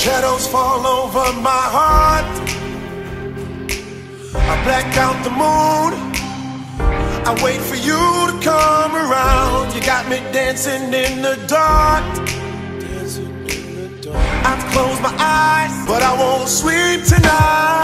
Shadows fall over my heart. I black out the moon. I wait for you to come around. You got me dancing in the dark. I close my eyes, but I won't sleep tonight.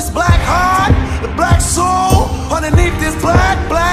this black heart, the black soul underneath this black, black.